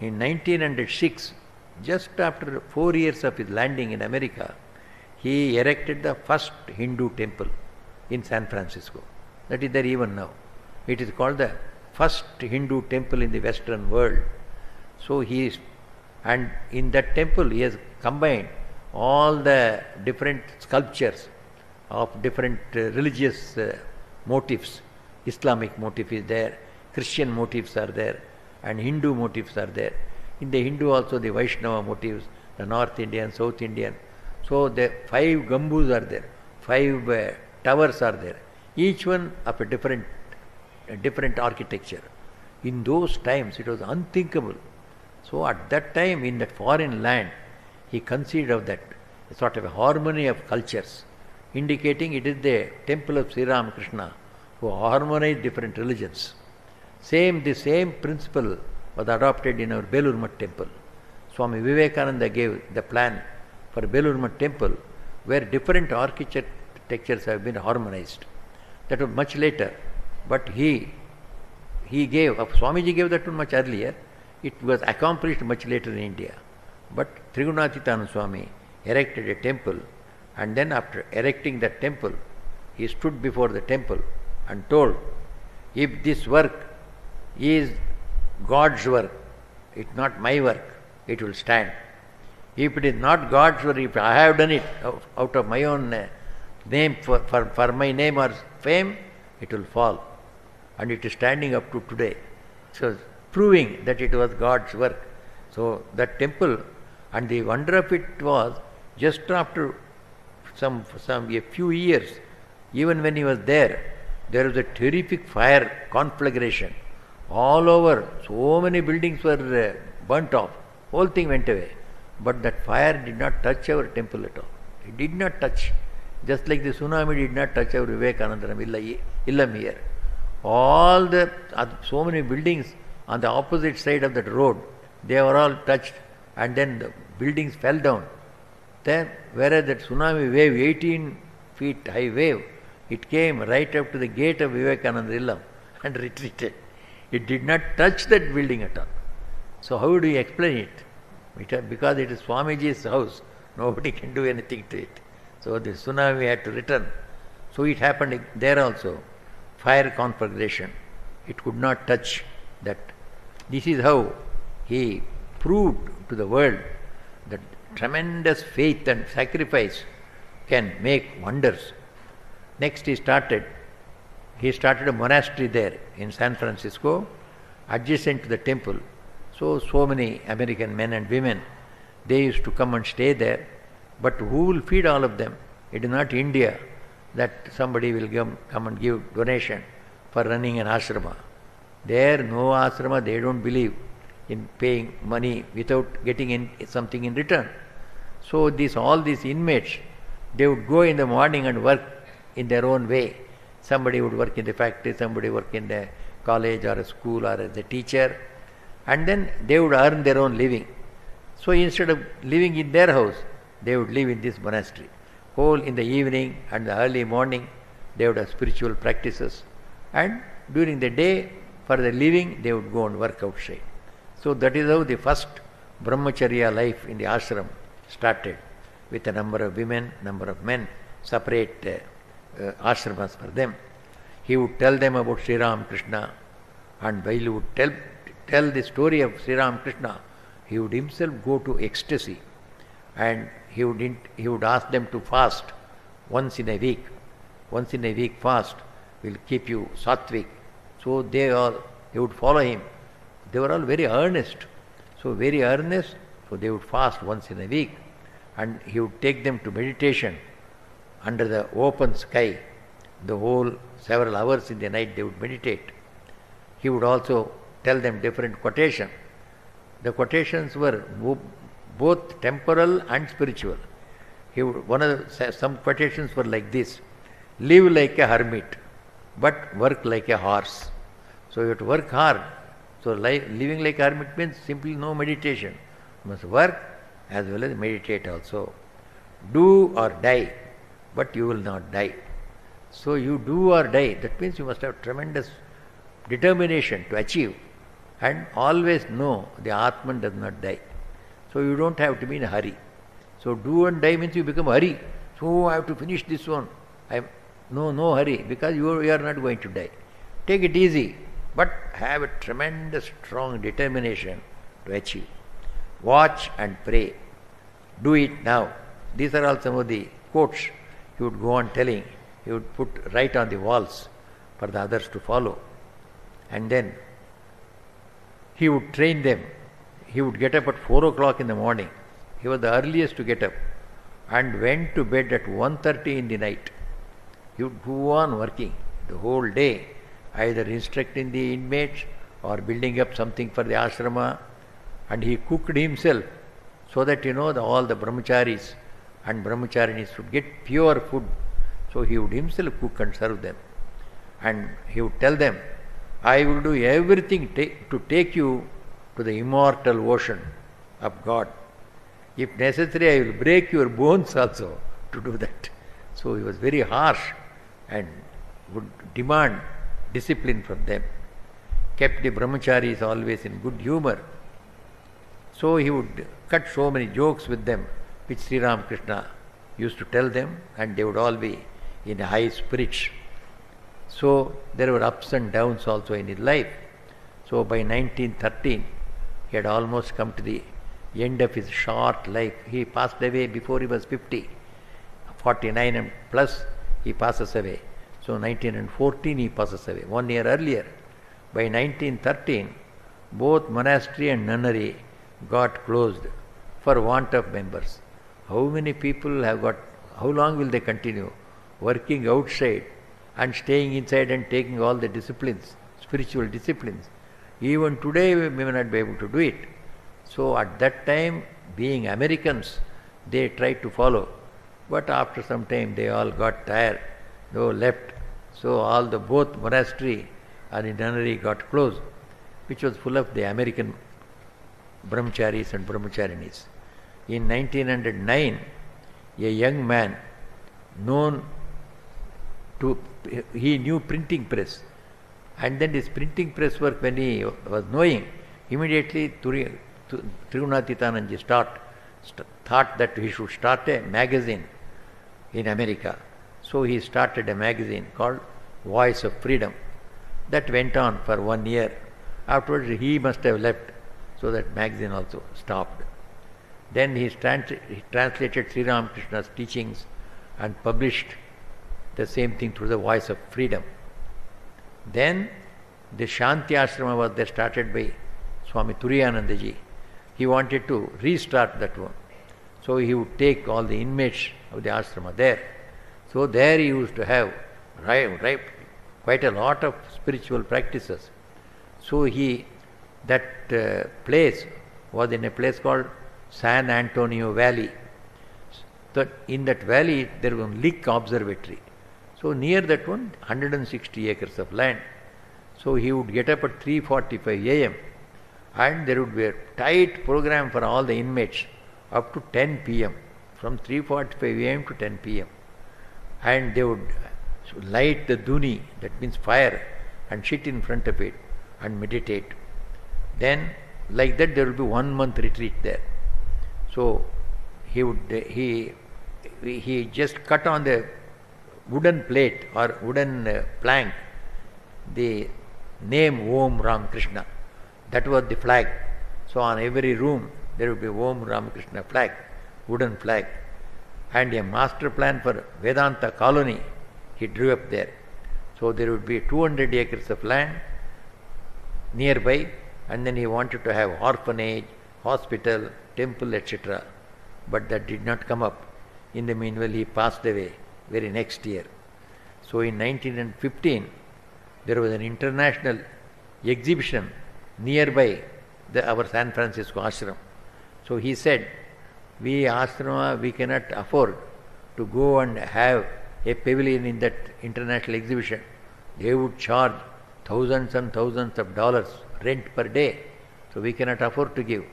in 1906, just after four years of his landing in America, he erected the first Hindu temple in San Francisco. That is there even now. It is called the first Hindu temple in the Western world. So he is, and in that temple he has combined all the different sculptures of different uh, religious uh, motifs. Islamic motif is there, Christian motifs are there, and Hindu motifs are there. In the Hindu also the Vaishnava motifs, the North Indian, South Indian. So the five gambus are there, five uh, towers are there, each one of a different, a different architecture. In those times it was unthinkable. So at that time in that foreign land, he conceived of that sort of a harmony of cultures, indicating it is the temple of Sri Ramakrishna who harmonized different religions. Same, the same principle was adopted in our Belur Math temple. Swami Vivekananda gave the plan for Belur temple where different architectures have been harmonized. That was much later, but he he gave, uh, Swamiji gave that one much earlier. It was accomplished much later in India. But Trigunatitana Swami erected a temple, and then after erecting that temple, he stood before the temple and told, if this work is God's work, it's not my work, it will stand. If it is not God's work, if I have done it out of my own uh, name, for, for, for my name or fame, it will fall. And it is standing up to today. So, proving that it was God's work. So, that temple, and the wonder of it was just after some, some a few years, even when he was there, there was a terrific fire conflagration. All over, so many buildings were uh, burnt off. Whole thing went away. But that fire did not touch our temple at all. It did not touch. Just like the tsunami did not touch our Vivekananda Illam here. All the, uh, so many buildings on the opposite side of that road, they were all touched and then the buildings fell down. Then, whereas that tsunami wave, 18 feet high wave, it came right up to the gate of Vivekananda Illam and retreated. It did not touch that building at all. So how do you explain it? it because it is Swamiji's house, nobody can do anything to it. So the tsunami had to return. So it happened there also. Fire conflagration. it could not touch that. This is how he proved to the world that tremendous faith and sacrifice can make wonders. Next, he started. He started a monastery there in San Francisco, adjacent to the temple. So, so many American men and women, they used to come and stay there. But who will feed all of them? It is not India that somebody will come, come and give donation for running an ashrama. There, no ashrama, they don't believe in paying money without getting in something in return. So, these all these inmates, they would go in the morning and work in their own way. Somebody would work in the factory, somebody work in the college or a school or as a teacher, and then they would earn their own living. So instead of living in their house, they would live in this monastery. Whole in the evening and the early morning, they would have spiritual practices, and during the day, for the living, they would go and work outside. So that is how the first brahmacharya life in the ashram started, with a number of women, number of men, separate uh, uh, ashramas for them. He would tell them about Sri Ram Krishna, and while he would tell, tell the story of Sri Ram Krishna, he would himself go to ecstasy and he would, int- he would ask them to fast once in a week. Once in a week fast will keep you sattvic. So they all, he would follow him. They were all very earnest. So very earnest, so they would fast once in a week. And he would take them to meditation under the open sky. The whole several hours in the night they would meditate. He would also tell them different quotation. The quotations were both temporal and spiritual. He would, one of the, some quotations were like this: "Live like a hermit, but work like a horse." So you have to work hard. So li- living like a hermit means simply no meditation. You must work as well as meditate also. Do or die, but you will not die. So you do or die. That means you must have tremendous determination to achieve and always know the Atman does not die. So you don't have to be in a hurry. So do and die means you become hurry. So I have to finish this one. I no no hurry because you are, you are not going to die. Take it easy, but have a tremendous strong determination to achieve. Watch and pray. Do it now. These are all some of the quotes he would go on telling. He would put right on the walls for the others to follow. And then he would train them. He would get up at 4 o'clock in the morning. He was the earliest to get up and went to bed at 1.30 in the night. He would go on working the whole day, either instructing the inmates or building up something for the ashrama. And he cooked himself so that, you know, the, all the brahmacharis and brahmacharinis would get pure food. So he would himself cook and serve them. And he would tell them, I will do everything ta- to take you to the immortal ocean of God. If necessary, I will break your bones also to do that. So he was very harsh and would demand discipline from them. Kept the brahmacharis always in good humor. So he would cut so many jokes with them, which Sri Ramakrishna used to tell them, and they would all be in high spirits. So there were ups and downs also in his life. So by 1913, he had almost come to the end of his short life. He passed away before he was 50. 49 and plus, he passes away. So 1914 he passes away, one year earlier. By 1913, both monastery and nunnery got closed for want of members. How many people have got, how long will they continue working outside and staying inside and taking all the disciplines, spiritual disciplines? Even today we may not be able to do it. So at that time, being Americans, they tried to follow. But after some time they all got tired, they left. So all the both monastery and the nunnery got closed, which was full of the American brahmacharis and brahmacharinis. In 1909, a young man known to, he knew printing press. And then this printing press work, when he was knowing, immediately Tu- start, st- thought that he should start a magazine in America. So he started a magazine called Voice of Freedom. That went on for one year. Afterwards, he must have left, so that magazine also stopped. Then he, trans- he translated Sri Ramakrishna's teachings and published the same thing through the Voice of Freedom. Then the Shanti Ashrama was there started by Swami Turiyanandaji. He wanted to restart that one. So he would take all the inmates of the ashrama there. So there he used to have right, right, quite a lot of spiritual practices. So he, that uh, place was in a place called San Antonio Valley. So in that valley there was a Lick Observatory. So near that one, 160 acres of land. So he would get up at 3:45 a.m. and there would be a tight program for all the inmates up to 10 p.m. from 3:45 a.m. to 10 p.m. And they would light the dhuni, that means fire, and sit in front of it and meditate. Then, like that, there will be one month retreat there. So he would he he just cut on the wooden plate or wooden uh, plank the name Om Ramakrishna. That was the flag. So on every room there would be Om Ramakrishna flag, wooden flag. And a master plan for Vedanta colony he drew up there. So there would be 200 acres of land nearby, and then he wanted to have orphanage, hospital, temple, etc. But that did not come up. In the meanwhile, he passed away very next year. So in 1915, there was an international exhibition nearby the, our San Francisco ashram. So he said, we ashrama, we cannot afford to go and have a pavilion in that international exhibition. They would charge thousands and thousands of dollars rent per day. So we cannot afford to give.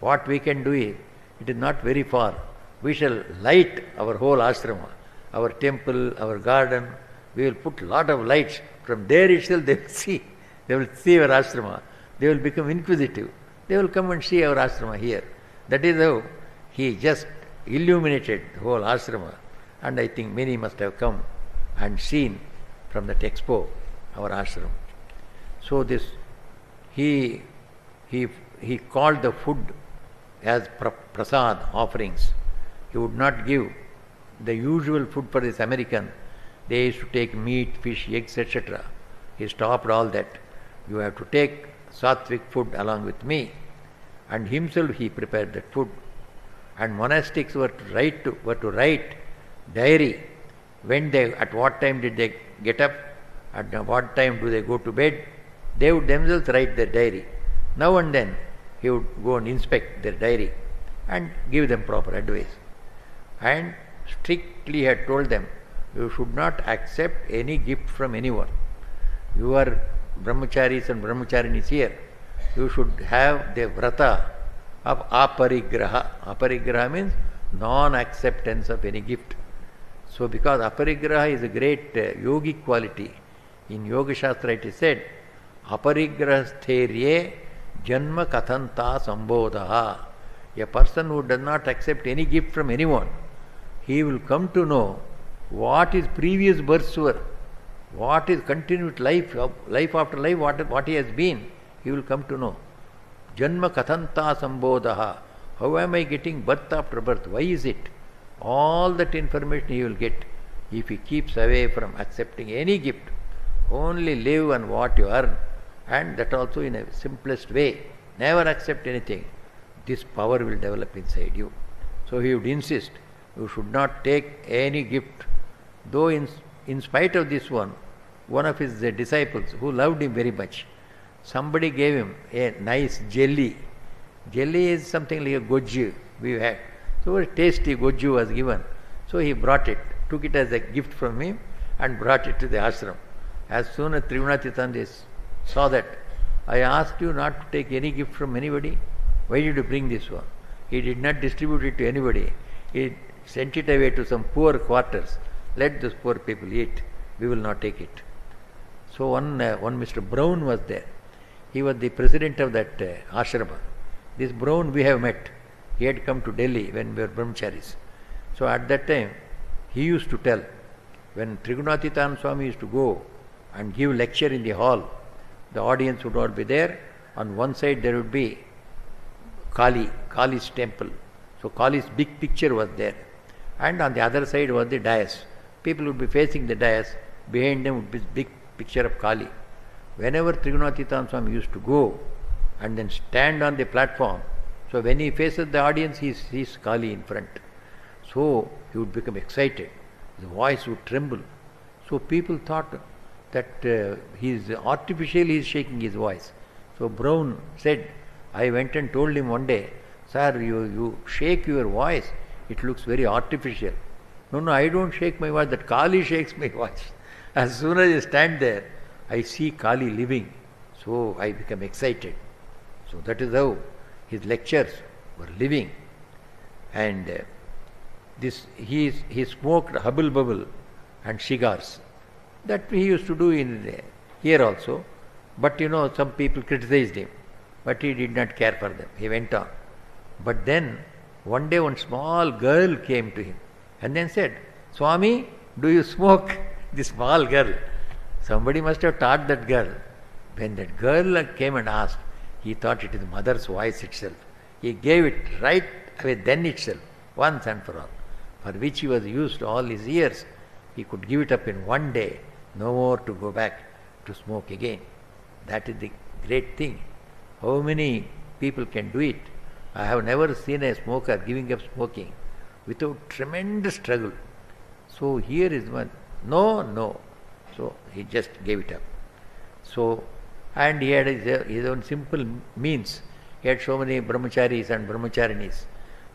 What we can do is, it is not very far. We shall light our whole ashrama, our temple, our garden. We will put lot of lights. From there itself they will see. They will see our ashrama. They will become inquisitive. They will come and see our ashrama here. That is how he just illuminated the whole ashrama. And I think many must have come and seen from that expo our ashram. So this he he he called the food as pra- prasad offerings. He would not give the usual food for this American. They used to take meat, fish, eggs, etc. He stopped all that. You have to take sattvic food along with me. And himself he prepared that food. And monastics were to write to, were to write diary when they at what time did they get up, at what time do they go to bed. They would themselves write their diary. Now and then he would go and inspect their diary and give them proper advice. And strictly had told them, you should not accept any gift from anyone. You are brahmacharis and brahmacharinis here. You should have the vrata of aparigraha. Aparigraha means non-acceptance of any gift. So because aparigraha is a great uh, yogic quality, in Yoga Shastra it is said, aparigrahastherye janma kathanta sambodha. A person who does not accept any gift from anyone, he will come to know what his previous births were, what is continued life, life after life, what, what he has been, he will come to know. Janma kathanta sambodha. How am I getting birth after birth? Why is it? All that information he will get if he keeps away from accepting any gift. Only live on what you earn, and that also in a simplest way. Never accept anything. This power will develop inside you. So he would insist you should not take any gift. Though, in, in spite of this one, one of his disciples who loved him very much, somebody gave him a nice jelly. Jelly is something like a gojju we had. So a tasty gojju was given. So he brought it, took it as a gift from him and brought it to the ashram. As soon as Trigunatitanda saw that, I asked you not to take any gift from anybody. Why did you bring this one? He did not distribute it to anybody. He sent it away to some poor quarters. Let those poor people eat. We will not take it. So one, uh, one Mr. Brown was there. He was the president of that uh, ashrama. This Brown we have met. He had come to Delhi when we were brahmacharis. So at that time, he used to tell, when Trigunatitana Swami used to go and give lecture in the hall the audience would not be there. On one side there would be Kali, Kali's temple. So Kali's big picture was there. And on the other side was the dais. People would be facing the dais. Behind them would be big picture of Kali. Whenever Trigunatitan Swami used to go and then stand on the platform, so when he faces the audience, he sees Kali in front. So he would become excited. His voice would tremble. So people thought that uh, he is artificially shaking his voice. So Brown said, I went and told him one day, Sir, you, you shake your voice, it looks very artificial. No, no, I don't shake my voice, that Kali shakes my voice. As soon as I stand there, I see Kali living. So I become excited. So that is how his lectures were living. And uh, this he, he smoked hubble bubble and cigars. That he used to do in uh, here also. But you know, some people criticized him. But he did not care for them. He went on. But then one day one small girl came to him and then said, Swami, do you smoke? This small girl. Somebody must have taught that girl. When that girl came and asked, he thought it is mother's voice itself. He gave it right away then itself, once and for all, for which he was used all his years. He could give it up in one day, no more to go back to smoke again. That is the great thing. How many people can do it? I have never seen a smoker giving up smoking without tremendous struggle. So here is one no, no. So he just gave it up. So, and he had his, own simple means. He had so many brahmacharis and brahmacharinis.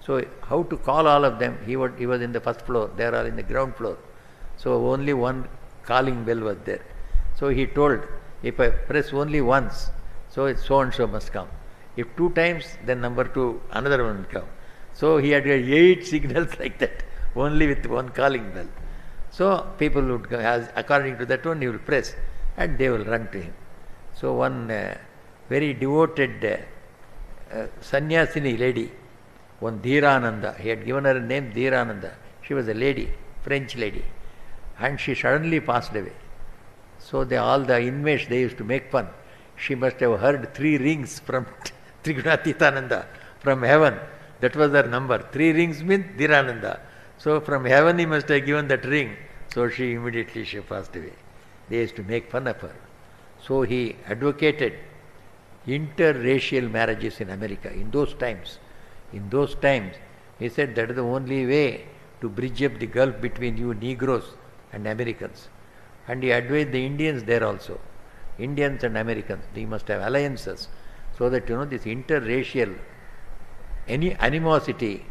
So how to call all of them? He, was in the first floor, they are all in the ground floor. So only one calling bell was there. So he told, if I press only once, so it's so and so must come. If two times, then number two, another one will come. So he had eight signals like that, only with one calling bell. So people would as according to that one, he will press and they will run to him. So one uh, very devoted uh, uh, sannyasini lady, one Dhirananda, he had given her a name Dhirananda. She was a lady, French lady, and she suddenly passed away. So they, all the inmates, they used to make fun. She must have heard three rings from Trigunatitananda from heaven. That was her number. Three rings means Dhirananda. So from heaven he must have given that ring. So she immediately she passed away. They used to make fun of her. So he advocated interracial marriages in America in those times. In those times, he said that is the only way to bridge up the gulf between you Negroes and Americans. And he advised the Indians there also. Indians and Americans, they must have alliances so that you know this interracial any animosity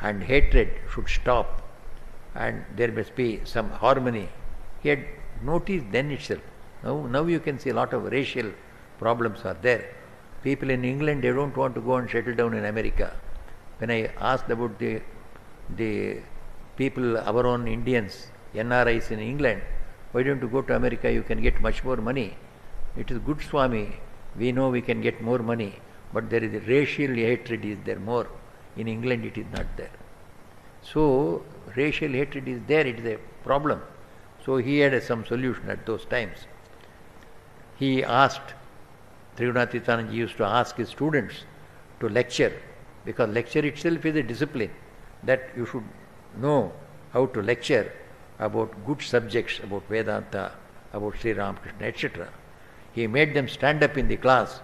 and hatred should stop and there must be some harmony. He had noticed then itself. Now, now you can see a lot of racial problems are there. People in England, they don't want to go and settle down in America. When I asked about the, the people, our own Indians, NRIs in England, why don't you go to America? You can get much more money. It is good, Swami. We know we can get more money, but there is a racial hatred is there more. In England, it is not there. So, racial hatred is there, it is a problem. So, he had some solution at those times. He asked, Trigunatitananji used to ask his students to lecture, because lecture itself is a discipline that you should know how to lecture about good subjects, about Vedanta, about Sri Ramakrishna, etc. He made them stand up in the class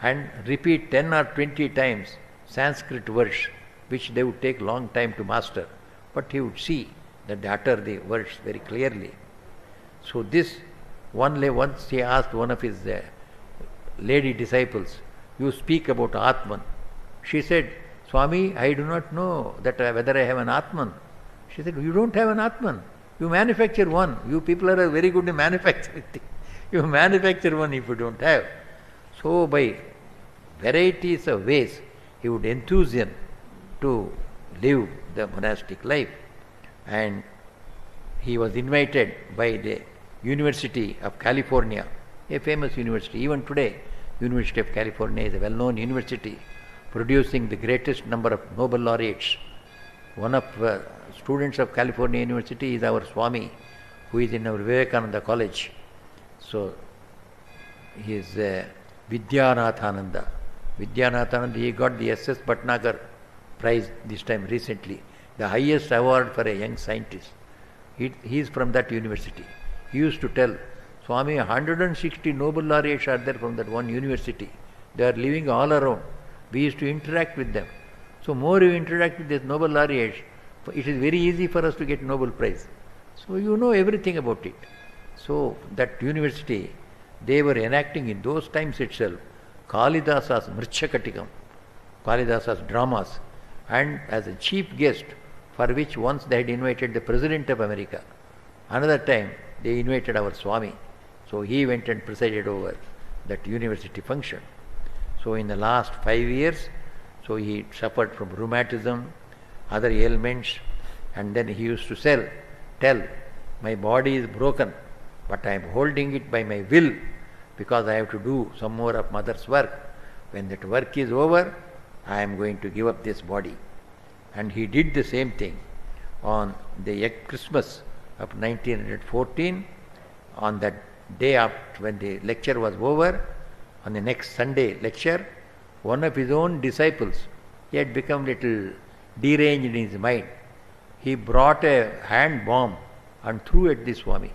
and repeat 10 or 20 times Sanskrit words which they would take long time to master, but he would see that they utter the words very clearly. So this one day once he asked one of his uh, lady disciples, "You speak about Atman." She said, "Swami, I do not know that uh, whether I have an Atman." She said, "You don't have an Atman. You manufacture one. You people are very good in manufacturing things. You manufacture one if you don't have." So by varieties of ways, he would enthuse them to live the monastic life. And he was invited by the University of California, a famous university. Even today, University of California is a well-known university producing the greatest number of Nobel laureates. One of uh, students of California University is our Swami, who is in our Vivekananda College. So he is uh, Vidyanathananda. Vidyanathananda, he got the SS Bhatnagar prize this time recently, the highest award for a young scientist. He, he is from that university. He used to tell, Swami, 160 Nobel laureates are there from that one university. They are living all around. We used to interact with them. So more you interact with these Nobel laureates, it is very easy for us to get Nobel Prize. So you know everything about it. So that university, they were enacting in those times itself Kalidasa's Mrichakatikam, Kalidasa's dramas, and as a chief guest, for which once they had invited the President of America. Another time they invited our Swami. So he went and presided over that university function. So in the last five years, so he suffered from rheumatism, other ailments, and then he used to sell, tell, my body is broken, but I am holding it by my will because I have to do some more of mother's work. When that work is over, I am going to give up this body. And he did the same thing on the Christmas of 1914, on that day after when the lecture was over, on the next Sunday lecture, one of his own disciples, he had become little deranged in his mind. He brought a hand bomb and threw at the Swami.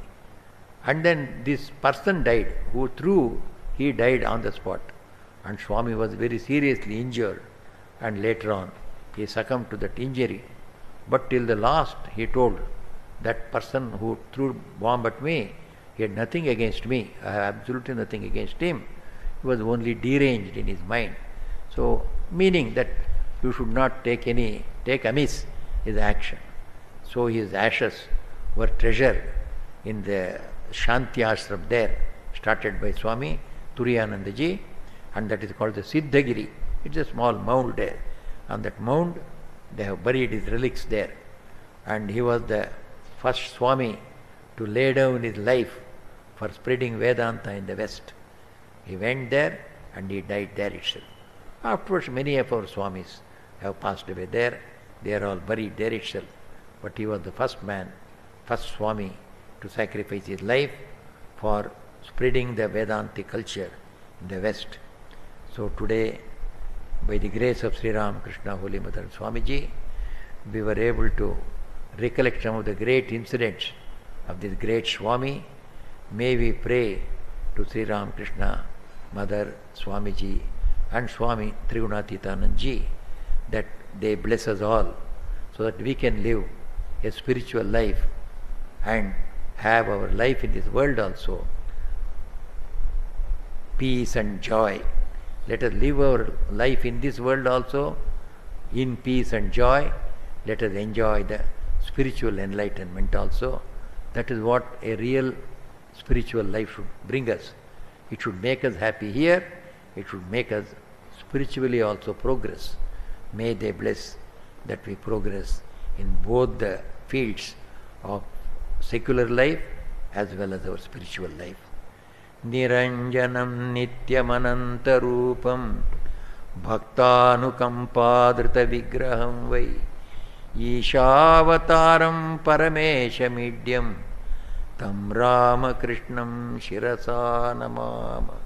And then this person died, who threw, he died on the spot. And Swami was very seriously injured. And later on, he succumbed to that injury. But till the last, he told, that person who threw bomb at me, he had nothing against me. I have absolutely nothing against him. He was only deranged in his mind. So, meaning that you should not take any, take amiss his action. So his ashes were treasured in the Shanti Ashram there, started by Swami Turiyanandaji, and that is called the Siddhagiri. It's a small mound there. On that mound, they have buried his relics there. And he was the first Swami to lay down his life for spreading Vedanta in the West. He went there and he died there itself. Afterwards, many of our Swamis have passed away there. They are all buried there itself. But he was the first man, first Swami to sacrifice his life for spreading the Vedantic culture in the West. So today, by the grace of Sri Ramakrishna Holy Mother Swamiji, we were able to recollect some of the great incidents of this great Swami. May we pray to Sri Ramakrishna, Mother Swamiji, and Swami Trigunatitanandji that they bless us all so that we can live a spiritual life and have our life in this world also peace and joy. Let us live our life in this world also in peace and joy. Let us enjoy the spiritual enlightenment also. That is what a real spiritual life should bring us. It should make us happy here, it should make us spiritually also progress. May they bless that we progress in both the fields of secular life as well as our spiritual life. निरञ्जनं नित्यमनन्तरूपं भक्तानुकम्पादृतविग्रहं वै ईशावतारं परमेशमीड्यं तं रामकृष्णं शिरसा नमामः